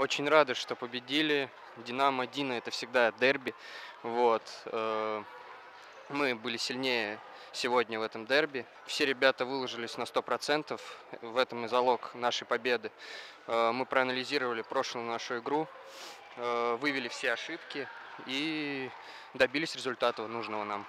Очень рады, что победили. Динамо Дина это всегда дерби. Вот. Э, мы были сильнее сегодня в этом дерби. Все ребята выложились на 100%. В этом и залог нашей победы. Э, мы проанализировали прошлую нашу игру, э, вывели все ошибки и добились результата нужного нам.